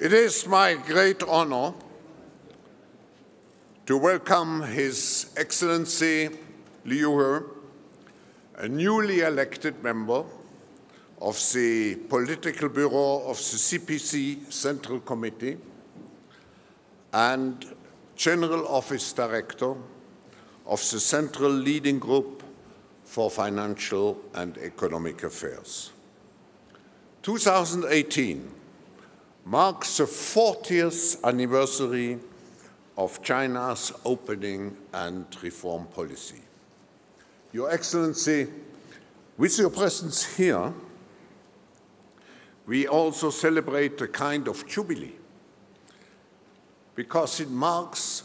It is my great honor to welcome His Excellency Liu He, a newly elected member of the Political Bureau of the CPC Central Committee and General Office Director of the Central Leading Group for Financial and Economic Affairs. 2018 marks the 40th anniversary of China's opening and reform policy. Your Excellency, with your presence here, we also celebrate a kind of jubilee because it marks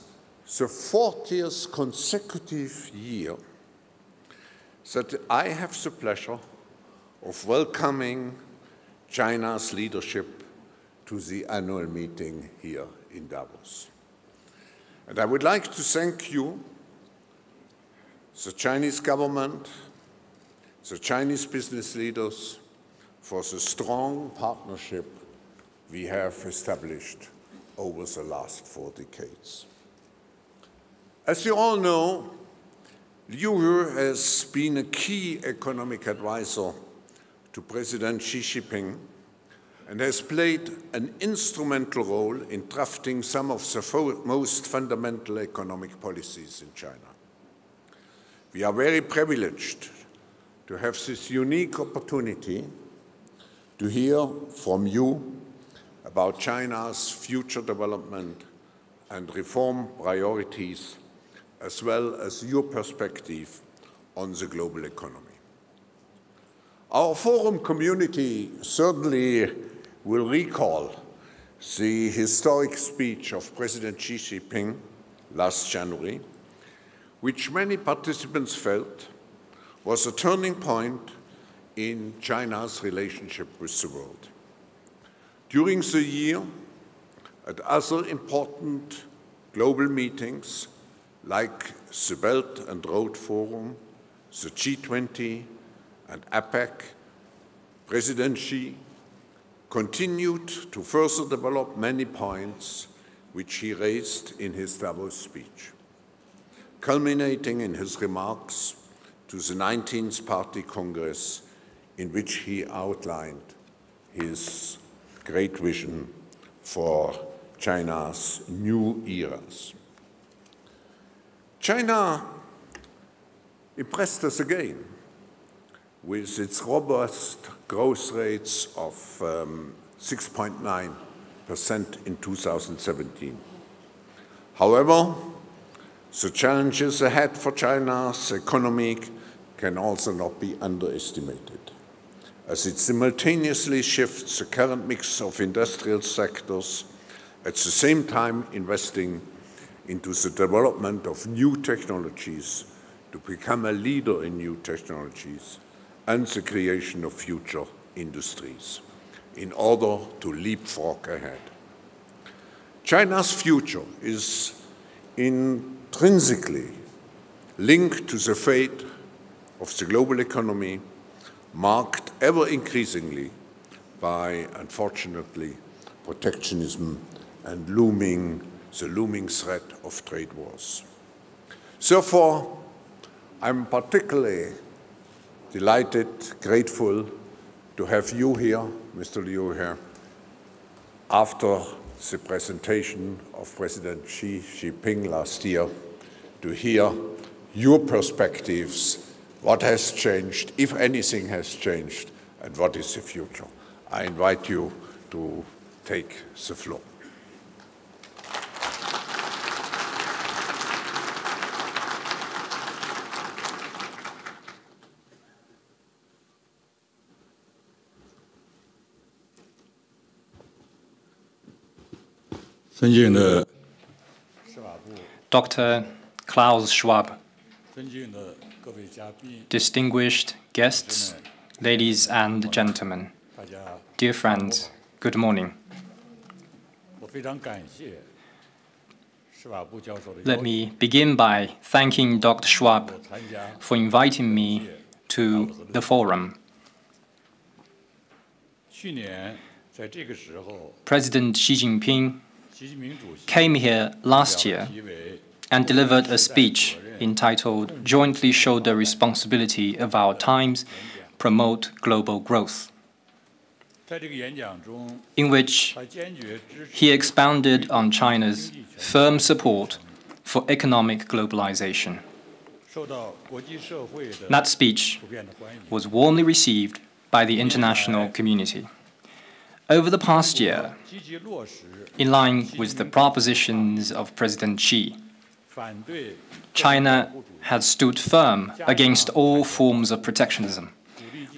the 40th consecutive year that I have the pleasure of welcoming China's leadership to the annual meeting here in Davos. And I would like to thank you, the Chinese government, the Chinese business leaders, for the strong partnership we have established over the last four decades. As you all know, Liu He has been a key economic advisor to President Xi Jinping and has played an instrumental role in drafting some of the most fundamental economic policies in China. We are very privileged to have this unique opportunity to hear from you about China's future development and reform priorities, as well as your perspective on the global economy. Our forum community certainly will recall the historic speech of President Xi Jinping last January, which many participants felt was a turning point in China's relationship with the world. During the year, at other important global meetings like the Belt and Road Forum, the G20, and APEC, President Xi continued to further develop many points which he raised in his Davos speech, culminating in his remarks to the 19th Party Congress in which he outlined his great vision for China's new eras. China impressed us again with its robust growth rates of 6.9% um, in 2017. However, the challenges ahead for China's economy can also not be underestimated, as it simultaneously shifts the current mix of industrial sectors, at the same time investing into the development of new technologies to become a leader in new technologies and the creation of future industries in order to leapfrog ahead. China's future is intrinsically linked to the fate of the global economy, marked ever increasingly by, unfortunately, protectionism and looming, the looming threat of trade wars. Therefore, I'm particularly delighted, grateful to have you here, Mr. Liu He, after the presentation of President Xi Jinping last year, to hear your perspectives, what has changed, if anything has changed, and what is the future. I invite you to take the floor. Uh, Dr. Klaus Schwab, uh, distinguished guests, ladies and gentlemen, dear friends, good morning. Let me begin by thanking Dr. Schwab for inviting me to the forum. President Xi Jinping came here last year and delivered a speech entitled Jointly Shoulder Responsibility of Our Times, Promote Global Growth, in which he expounded on China's firm support for economic globalization. That speech was warmly received by the international community. Over the past year, in line with the propositions of President Xi, China has stood firm against all forms of protectionism.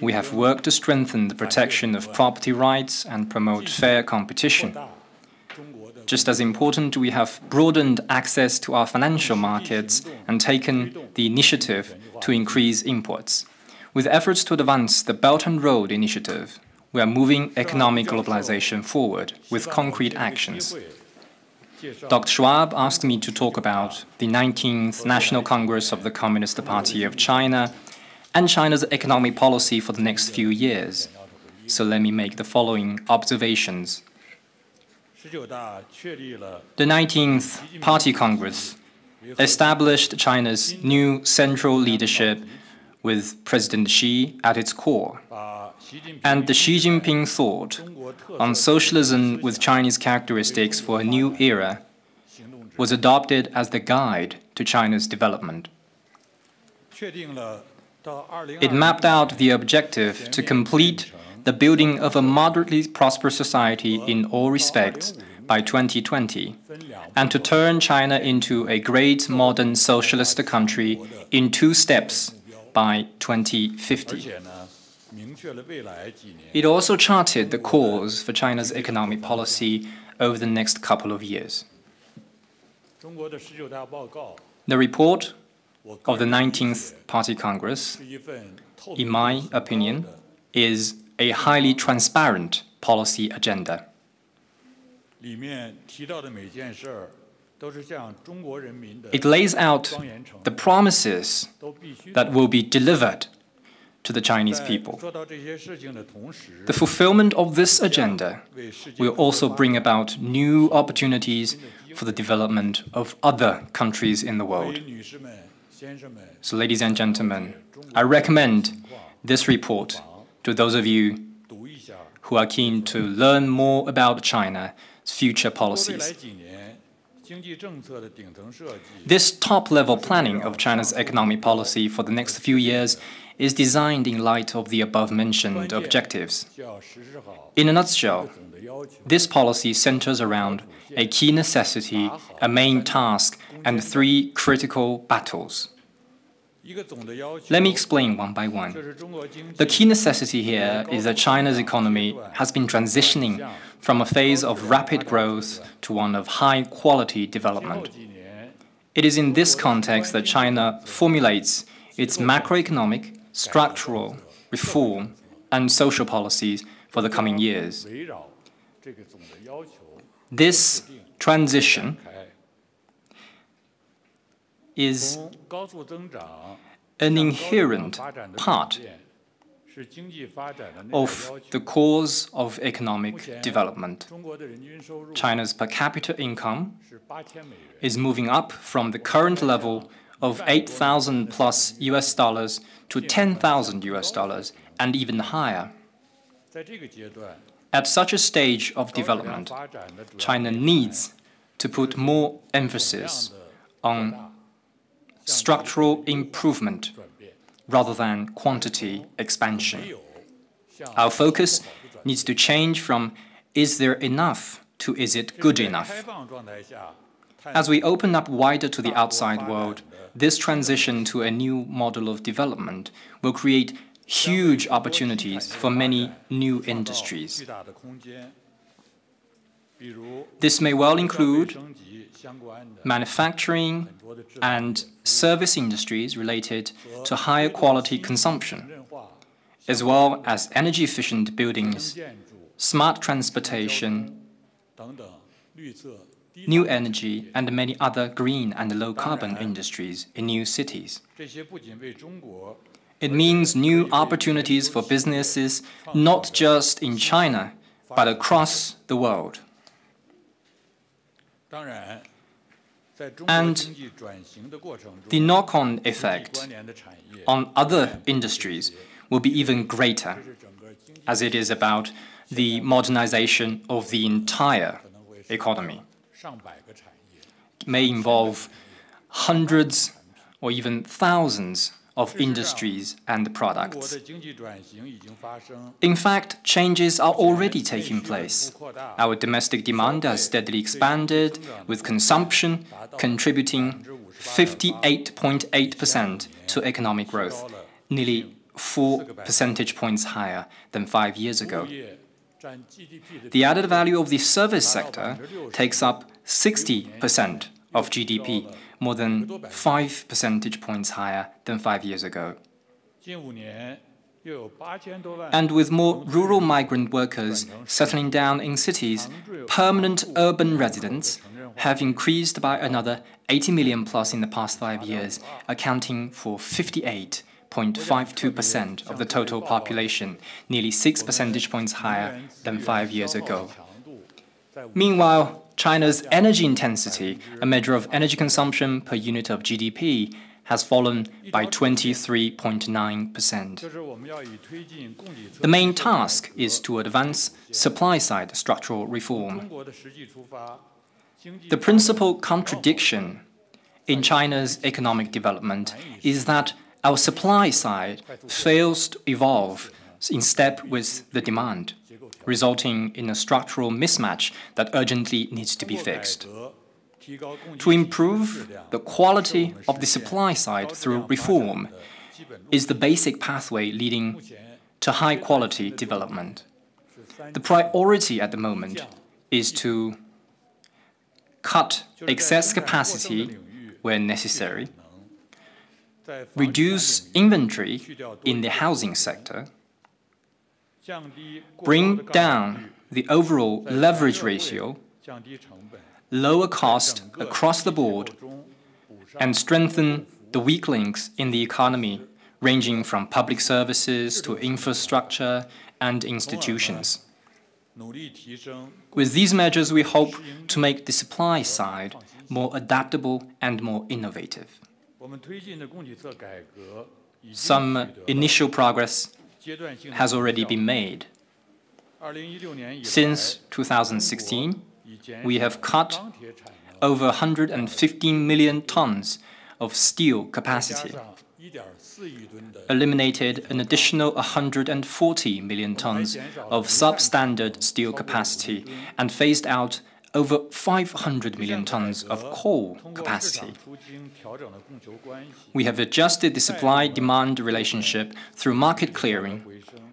We have worked to strengthen the protection of property rights and promote fair competition. Just as important, we have broadened access to our financial markets and taken the initiative to increase imports. With efforts to advance the Belt and Road Initiative, we are moving economic globalization forward with concrete actions. Dr. Schwab asked me to talk about the 19th National Congress of the Communist Party of China and China's economic policy for the next few years. So let me make the following observations. The 19th Party Congress established China's new central leadership with President Xi at its core and the Xi Jinping thought on socialism with Chinese characteristics for a new era was adopted as the guide to China's development. It mapped out the objective to complete the building of a moderately prosperous society in all respects by 2020 and to turn China into a great modern socialist country in two steps by 2050. It also charted the course for China's economic policy over the next couple of years. The report of the 19th Party Congress, in my opinion, is a highly transparent policy agenda. It lays out the promises that will be delivered to the Chinese people. The fulfillment of this agenda will also bring about new opportunities for the development of other countries in the world. So, ladies and gentlemen, I recommend this report to those of you who are keen to learn more about China's future policies. This top level planning of China's economic policy for the next few years is designed in light of the above mentioned objectives. In a nutshell, this policy centers around a key necessity, a main task, and three critical battles. Let me explain one by one. The key necessity here is that China's economy has been transitioning from a phase of rapid growth to one of high quality development. It is in this context that China formulates its macroeconomic, structural, reform, and social policies for the coming years. This transition is an inherent part of the cause of economic development. China's per capita income is moving up from the current level of 8,000 plus US dollars to 10,000 US dollars and even higher. At such a stage of development, China needs to put more emphasis on structural improvement rather than quantity expansion. Our focus needs to change from is there enough to is it good enough? As we open up wider to the outside world, this transition to a new model of development will create huge opportunities for many new industries. This may well include manufacturing, and service industries related to higher quality consumption, as well as energy efficient buildings, smart transportation, new energy, and many other green and low carbon industries in new cities. It means new opportunities for businesses not just in China, but across the world and the knock-on effect on other industries will be even greater, as it is about the modernization of the entire economy. It may involve hundreds or even thousands of industries and products. In fact, changes are already taking place. Our domestic demand has steadily expanded, with consumption contributing 58.8% to economic growth, nearly 4 percentage points higher than five years ago. The added value of the service sector takes up 60% of GDP, more than 5 percentage points higher than five years ago. And with more rural migrant workers settling down in cities, permanent urban residents have increased by another 80 million plus in the past five years, accounting for 58.52% of the total population, nearly six percentage points higher than five years ago. Meanwhile, China's energy intensity, a measure of energy consumption per unit of GDP, has fallen by 23.9%. The main task is to advance supply side structural reform. The principal contradiction in China's economic development is that our supply side fails to evolve in step with the demand resulting in a structural mismatch that urgently needs to be fixed. To improve the quality of the supply side through reform is the basic pathway leading to high quality development. The priority at the moment is to cut excess capacity where necessary, reduce inventory in the housing sector, bring down the overall leverage ratio, lower cost across the board, and strengthen the weak links in the economy, ranging from public services to infrastructure and institutions. With these measures, we hope to make the supply side more adaptable and more innovative. Some initial progress has already been made. Since 2016, we have cut over 115 million tons of steel capacity, eliminated an additional 140 million tons of substandard steel capacity, and phased out over 500 million tons of coal capacity. We have adjusted the supply-demand relationship through market clearing,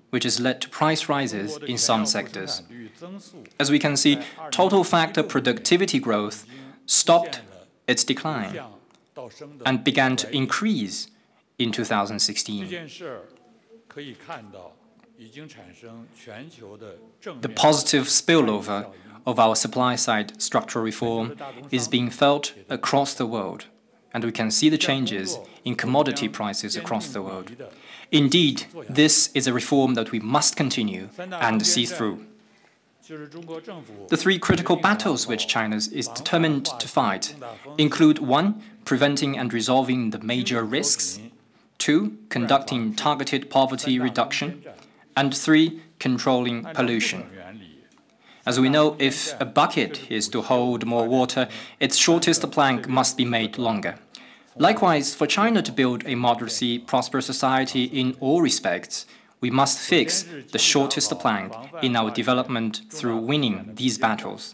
which has led to price rises in some sectors. As we can see, total factor productivity growth stopped its decline and began to increase in 2016. The positive spillover of our supply-side structural reform is being felt across the world, and we can see the changes in commodity prices across the world. Indeed, this is a reform that we must continue and see through. The three critical battles which China is determined to fight include 1. Preventing and resolving the major risks 2. Conducting targeted poverty reduction and 3. Controlling pollution. As we know, if a bucket is to hold more water, its shortest plank must be made longer. Likewise, for China to build a moderately prosperous society in all respects, we must fix the shortest plank in our development through winning these battles.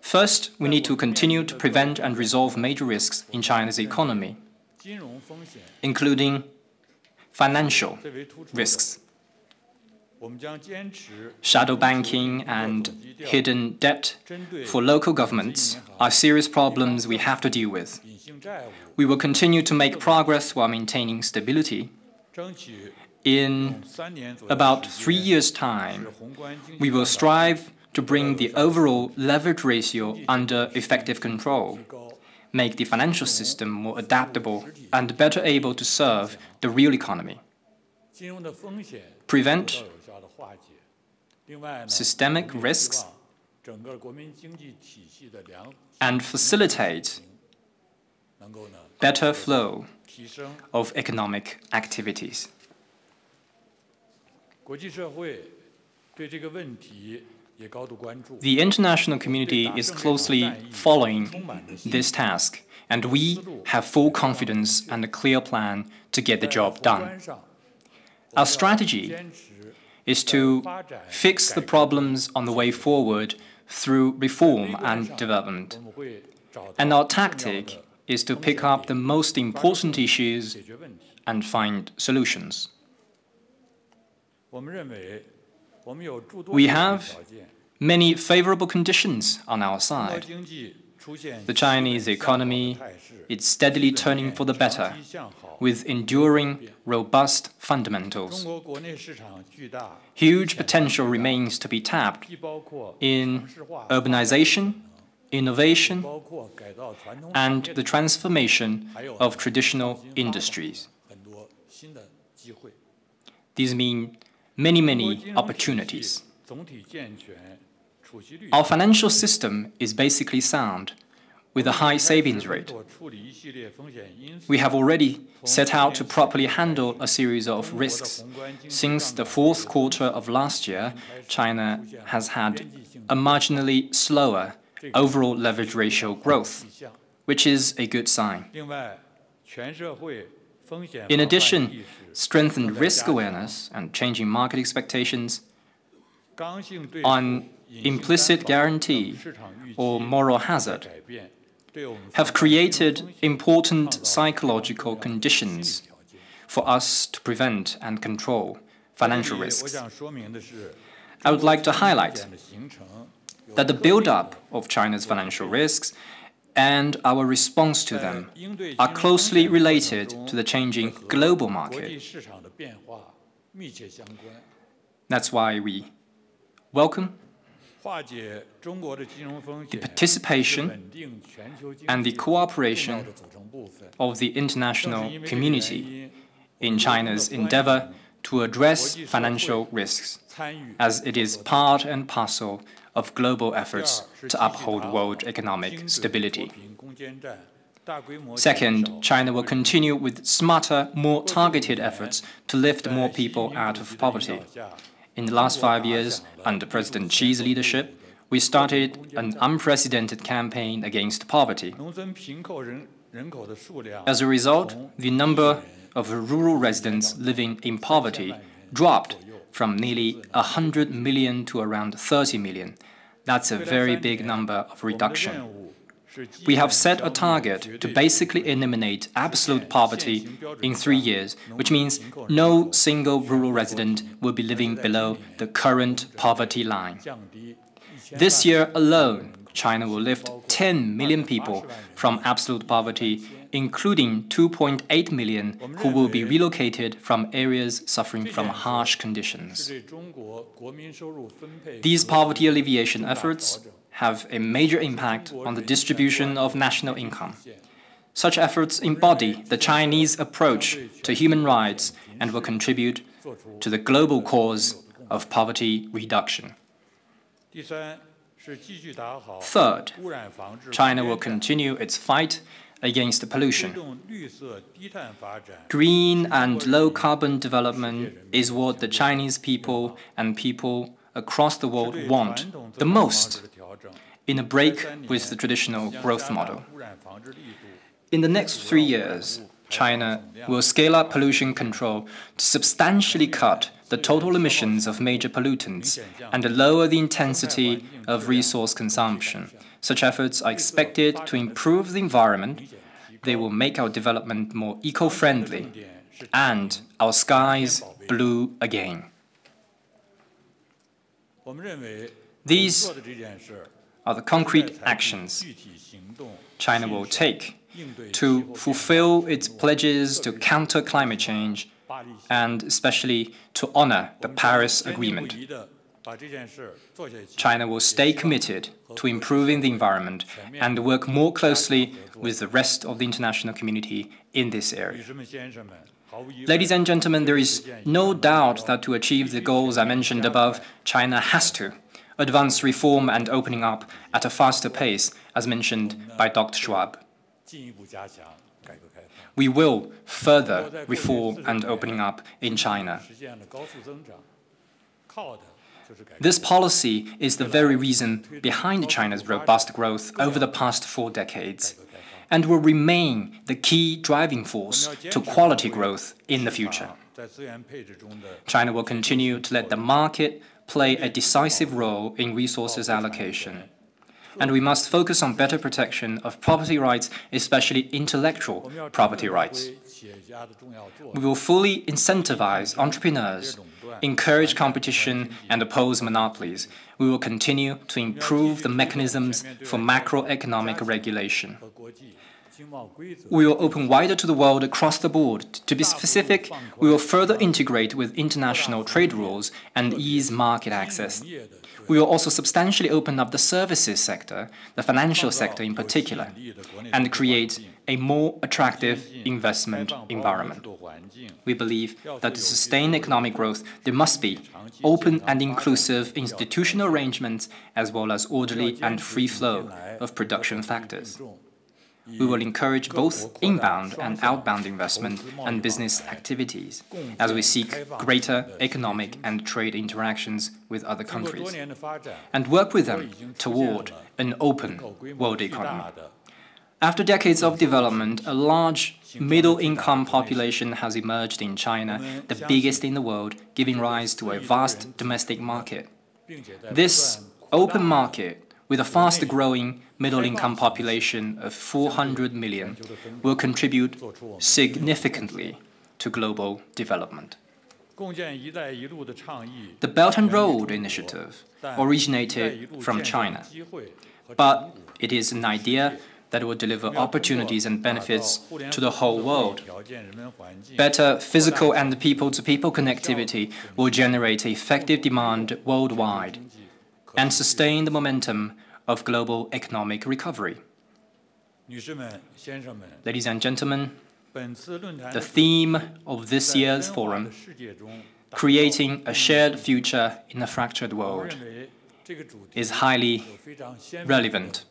First, we need to continue to prevent and resolve major risks in China's economy, including financial risks. Shadow banking and hidden debt for local governments are serious problems we have to deal with. We will continue to make progress while maintaining stability. In about three years' time, we will strive to bring the overall leverage ratio under effective control, make the financial system more adaptable and better able to serve the real economy, prevent systemic risks and facilitate better flow of economic activities. The international community is closely following this task, and we have full confidence and a clear plan to get the job done. Our strategy is to fix the problems on the way forward through reform and development. And our tactic is to pick up the most important issues and find solutions. We have many favorable conditions on our side. The Chinese economy is steadily turning for the better, with enduring, robust fundamentals. Huge potential remains to be tapped in urbanization, innovation, and the transformation of traditional industries. These mean many, many opportunities. Our financial system is basically sound, with a high savings rate. We have already set out to properly handle a series of risks. Since the fourth quarter of last year, China has had a marginally slower overall leverage ratio growth, which is a good sign. In addition, strengthened risk awareness and changing market expectations on implicit guarantee, or moral hazard have created important psychological conditions for us to prevent and control financial risks. I would like to highlight that the build-up of China's financial risks and our response to them are closely related to the changing global market. That's why we welcome the participation and the cooperation of the international community in China's endeavor to address financial risks, as it is part and parcel of global efforts to uphold world economic stability. Second, China will continue with smarter, more targeted efforts to lift more people out of poverty in the last five years, under President Xi's leadership, we started an unprecedented campaign against poverty. As a result, the number of rural residents living in poverty dropped from nearly 100 million to around 30 million. That's a very big number of reduction. We have set a target to basically eliminate absolute poverty in three years, which means no single rural resident will be living below the current poverty line. This year alone, China will lift 10 million people from absolute poverty, including 2.8 million who will be relocated from areas suffering from harsh conditions. These poverty alleviation efforts have a major impact on the distribution of national income. Such efforts embody the Chinese approach to human rights and will contribute to the global cause of poverty reduction. Third, China will continue its fight against pollution. Green and low-carbon development is what the Chinese people and people across the world want the most in a break with the traditional growth model. In the next three years, China will scale up pollution control to substantially cut the total emissions of major pollutants and lower the intensity of resource consumption. Such efforts are expected to improve the environment, they will make our development more eco friendly, and our skies blue again. These are the concrete actions China will take to fulfill its pledges to counter climate change and especially to honor the Paris Agreement. China will stay committed to improving the environment and work more closely with the rest of the international community in this area. Ladies and gentlemen, there is no doubt that to achieve the goals I mentioned above, China has to advance reform and opening up at a faster pace, as mentioned by Dr. Schwab. We will further reform and opening up in China. This policy is the very reason behind China's robust growth over the past four decades and will remain the key driving force to quality growth in the future. China will continue to let the market play a decisive role in resources allocation. And we must focus on better protection of property rights, especially intellectual property rights. We will fully incentivize entrepreneurs, encourage competition, and oppose monopolies. We will continue to improve the mechanisms for macroeconomic regulation. We will open wider to the world across the board. To be specific, we will further integrate with international trade rules and ease market access. We will also substantially open up the services sector, the financial sector in particular, and create a more attractive investment environment. We believe that to sustain economic growth, there must be open and inclusive institutional arrangements as well as orderly and free flow of production factors. We will encourage both inbound and outbound investment and business activities as we seek greater economic and trade interactions with other countries and work with them toward an open world economy. After decades of development, a large middle income population has emerged in China, the biggest in the world, giving rise to a vast domestic market. This open market with a fast growing middle income population of 400 million, will contribute significantly to global development. The Belt and Road Initiative originated from China, but it is an idea that will deliver opportunities and benefits to the whole world. Better physical and people to people connectivity will generate effective demand worldwide and sustain the momentum of global economic recovery. Ladies and gentlemen, the theme of this year's forum, Creating a Shared Future in a Fractured World, is highly relevant.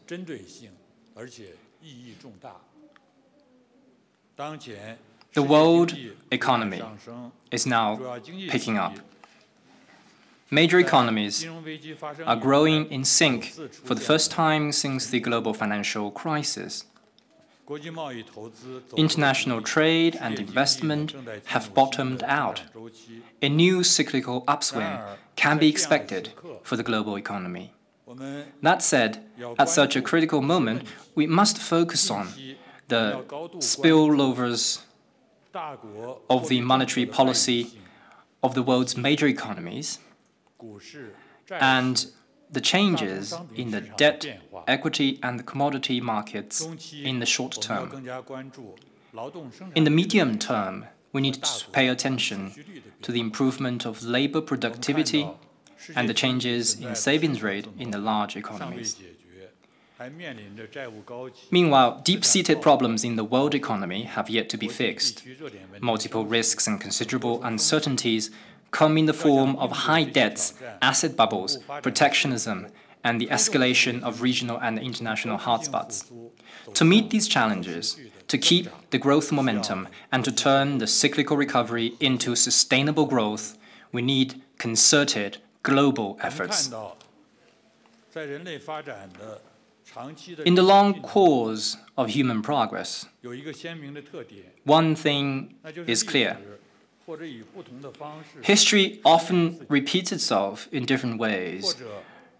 The world economy is now picking up. Major economies are growing in sync for the first time since the global financial crisis. International trade and investment have bottomed out. A new cyclical upswing can be expected for the global economy. That said, at such a critical moment, we must focus on the spillovers of the monetary policy of the world's major economies and the changes in the debt, equity, and the commodity markets in the short term. In the medium term, we need to pay attention to the improvement of labor productivity and the changes in savings rate in the large economies. Meanwhile, deep-seated problems in the world economy have yet to be fixed. Multiple risks and considerable uncertainties come in the form of high debts, asset bubbles, protectionism, and the escalation of regional and international hotspots. To meet these challenges, to keep the growth momentum, and to turn the cyclical recovery into sustainable growth, we need concerted global efforts. In the long course of human progress, one thing is clear History often repeats itself in different ways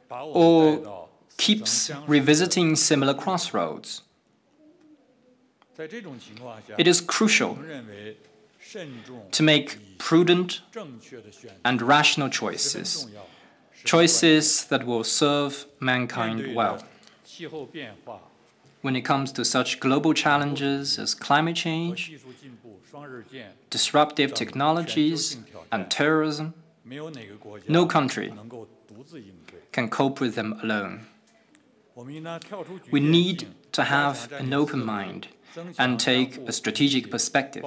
or keeps revisiting similar crossroads. It is crucial to make prudent and rational choices, choices that will serve mankind well. When it comes to such global challenges as climate change, disruptive technologies, and terrorism, no country can cope with them alone. We need to have an open mind and take a strategic perspective.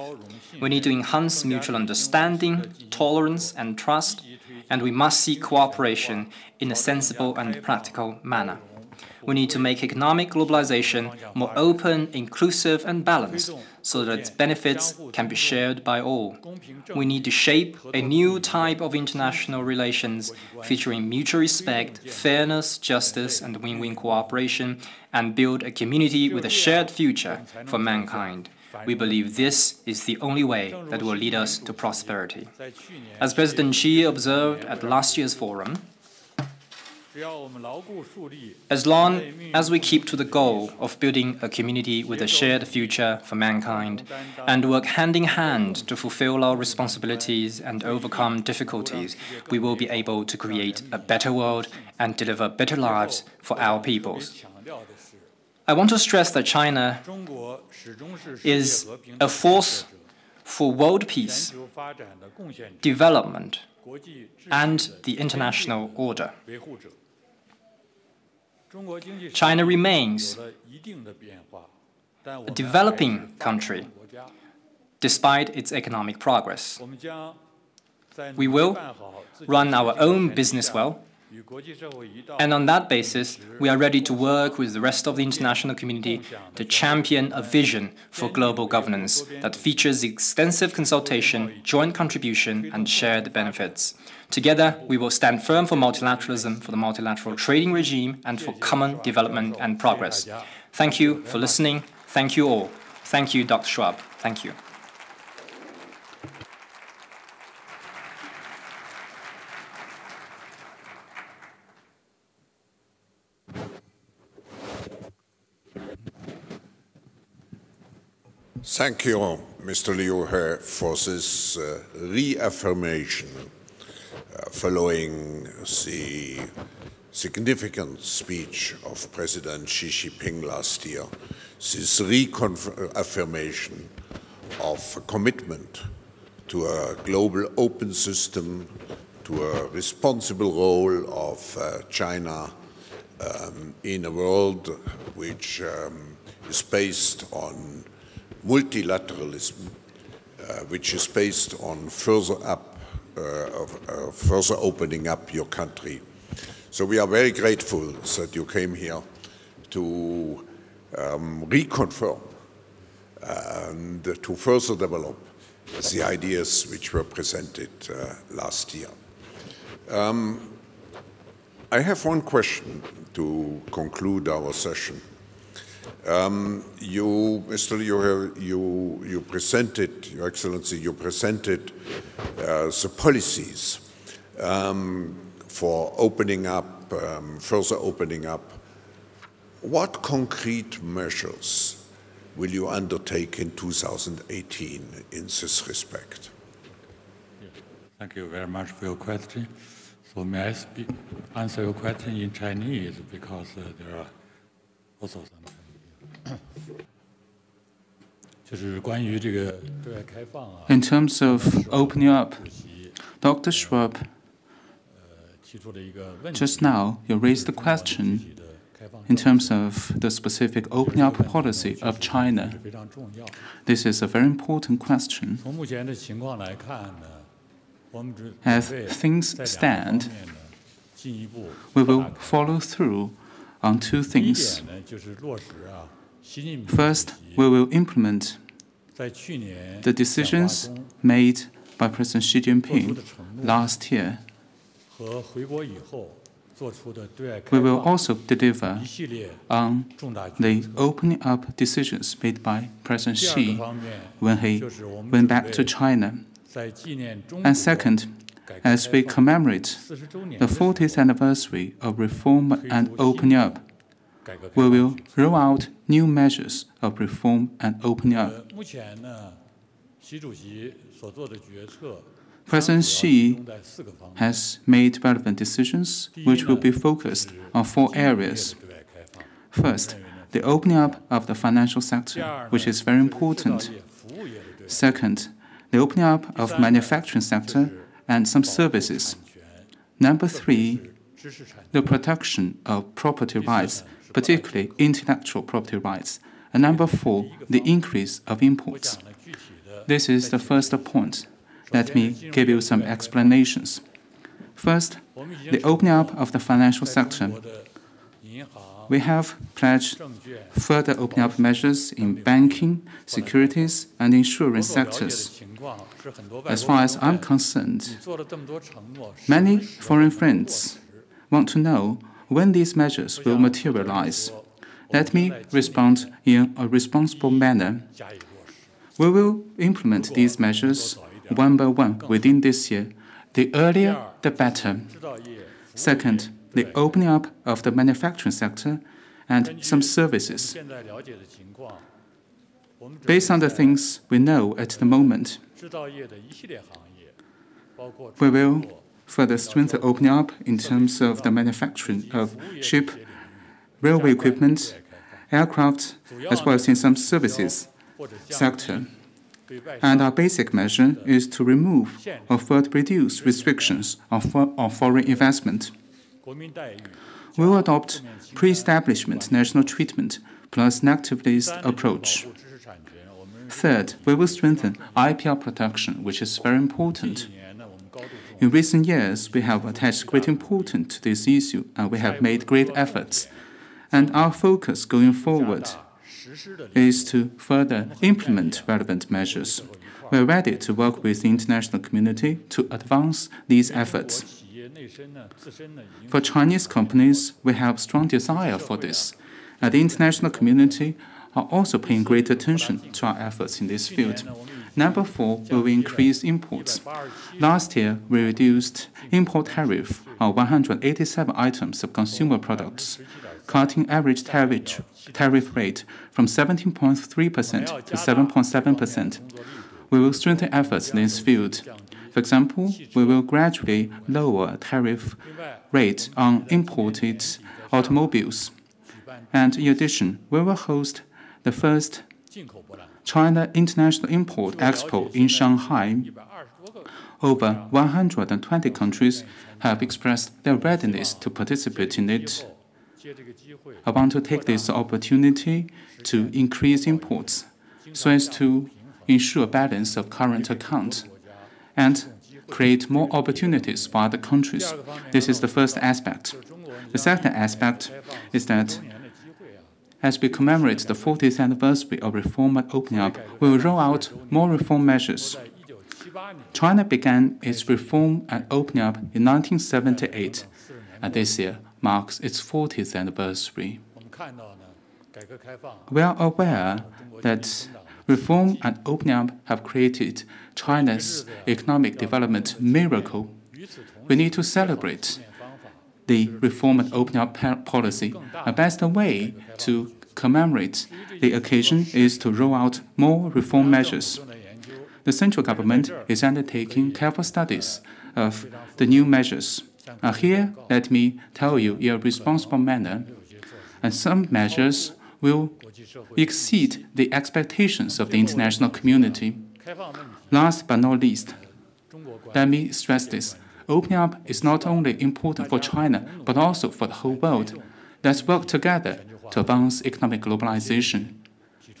We need to enhance mutual understanding, tolerance, and trust, and we must seek cooperation in a sensible and practical manner. We need to make economic globalization more open, inclusive, and balanced so that its benefits can be shared by all. We need to shape a new type of international relations featuring mutual respect, fairness, justice, and win win cooperation, and build a community with a shared future for mankind. We believe this is the only way that will lead us to prosperity. As President Xi observed at last year's forum, as long as we keep to the goal of building a community with a shared future for mankind and work hand in hand to fulfill our responsibilities and overcome difficulties, we will be able to create a better world and deliver better lives for our peoples. I want to stress that China is a force for world peace, development, and the international order. China remains a developing country despite its economic progress. We will run our own business well, and on that basis, we are ready to work with the rest of the international community to champion a vision for global governance that features extensive consultation, joint contribution, and shared benefits. Together, we will stand firm for multilateralism, for the multilateral trading regime, and for common development and progress. Thank you for listening. Thank you all. Thank you, Dr. Schwab. Thank you. Thank you, Mr. Liu for this uh, reaffirmation following the significant speech of President Xi Jinping last year. This reaffirmation of commitment to a global open system, to a responsible role of uh, China um, in a world which um, is based on multilateralism, uh, which is based on further up, uh, of, uh, further opening up your country. So we are very grateful that you came here to um, reconfirm and to further develop the ideas which were presented uh, last year. Um, I have one question to conclude our session. Um, you, Mr. Liu, you, you presented, Your Excellency, you presented uh, the policies um, for opening up, um, further opening up. What concrete measures will you undertake in 2018 in this respect? Thank you very much for your question. So may I speak, answer your question in Chinese because uh, there are also some. In terms of opening up, Dr. Schwab, just now you raised the question in terms of the specific opening up policy of China. This is a very important question. As things stand, we will follow through on two things. First, we will implement the decisions made by President Xi Jinping last year. We will also deliver on the opening up decisions made by President Xi when he went back to China. And second, as we commemorate the 40th anniversary of reform and opening up, we will roll out new measures of reform and opening up. President Xi has made relevant decisions which will be focused on four areas. First, the opening up of the financial sector, which is very important. Second, the opening up of manufacturing sector and some services. Number three, the protection of property rights, particularly intellectual property rights. And number four, the increase of imports. This is the first point. Let me give you some explanations. First, the opening up of the financial sector. We have pledged further opening up measures in banking, securities, and insurance sectors. As far as I'm concerned, many foreign friends want to know when these measures will materialize. Let me respond in a responsible manner. We will implement these measures one by one within this year. The earlier, the better. Second, the opening up of the manufacturing sector and some services. Based on the things we know at the moment, we will further strengthen opening up in terms of the manufacturing of ship, railway equipment, aircraft, as well as in some services sector. And our basic measure is to remove or further reduce restrictions on, on foreign investment. We will adopt pre-establishment national treatment plus a negative list approach. Third, we will strengthen IPR protection, which is very important. In recent years, we have attached great importance to this issue and we have made great efforts. And our focus going forward is to further implement relevant measures. We are ready to work with the international community to advance these efforts. For Chinese companies, we have strong desire for this, and the international community are also paying great attention to our efforts in this field. Number four, we will increase imports. Last year, we reduced import tariff on 187 items of consumer products, cutting average tariff, tariff rate from 17.3% to 7.7%. We will strengthen efforts in this field. For example, we will gradually lower tariff rate on imported automobiles. And in addition, we will host the first China International Import Expo in Shanghai. Over 120 countries have expressed their readiness to participate in it. I want to take this opportunity to increase imports so as to ensure balance of current account and create more opportunities for other countries. This is the first aspect. The second aspect is that as we commemorate the 40th anniversary of reform and opening up, we will roll out more reform measures. China began its reform and opening up in 1978, and this year marks its 40th anniversary. We are aware that reform and opening up have created China's economic development miracle. We need to celebrate the reform and open up policy. A best way to commemorate the occasion is to roll out more reform measures. The central government is undertaking careful studies of the new measures. Uh, here, let me tell you in a responsible manner, and some measures will exceed the expectations of the international community. Last but not least, let me stress this. Opening up is not only important for China, but also for the whole world. Let's work together to advance economic globalization.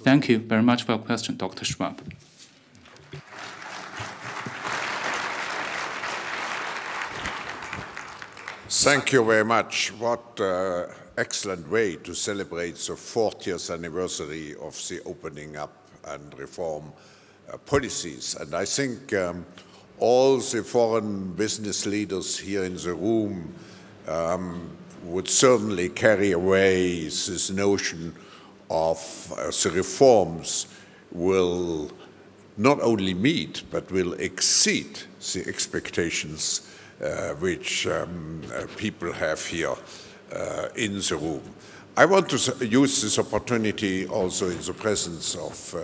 Thank you very much for your question, Dr. Schwab. Thank you very much. What uh, excellent way to celebrate the 40th anniversary of the opening up and reform uh, policies. And I think um, all the foreign business leaders here in the room um, would certainly carry away this notion of uh, the reforms will not only meet but will exceed the expectations uh, which um, uh, people have here uh, in the room. I want to use this opportunity also in the presence of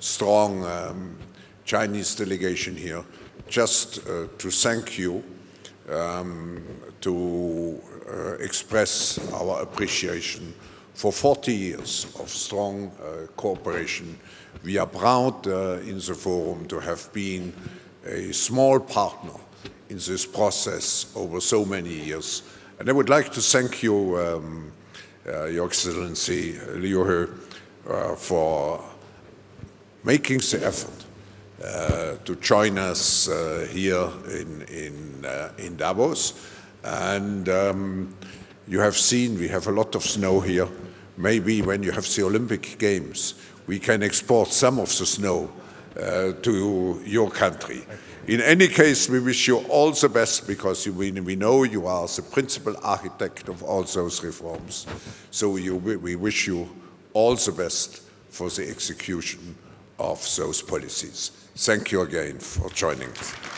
strong um, Chinese delegation here just uh, to thank you, um, to uh, express our appreciation for 40 years of strong uh, cooperation. We are proud in the forum to have been a small partner in this process over so many years. And I would like to thank you, um, uh, Your Excellency Liu uh, for making the effort to join us uh, here in, in, uh, in Davos. And um, you have seen we have a lot of snow here. Maybe when you have the Olympic Games, we can export some of the snow uh, to your country. In any case, we wish you all the best because we, we know you are the principal architect of all those reforms. So you, we wish you all the best for the execution of those policies. Thank you again for joining us.